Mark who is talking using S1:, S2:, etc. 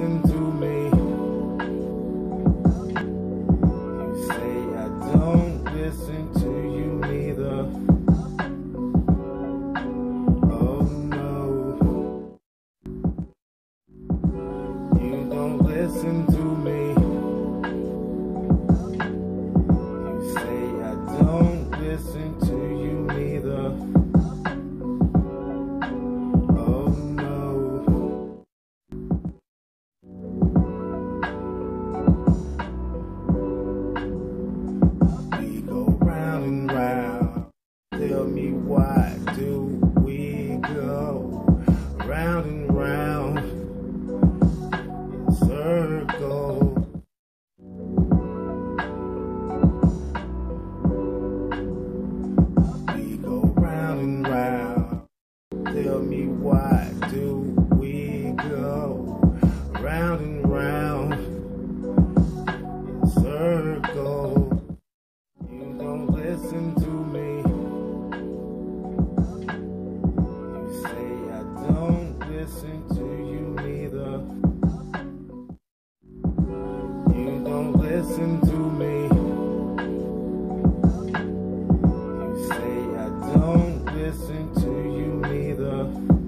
S1: listen to me. You say I don't listen to you neither. Oh no. You don't listen to me. You say I don't listen to round and round in circles? We go round and round. Tell me why do we go round and round in? You don't listen to me. Listen to you neither. You don't listen to me. You say I don't listen to you neither.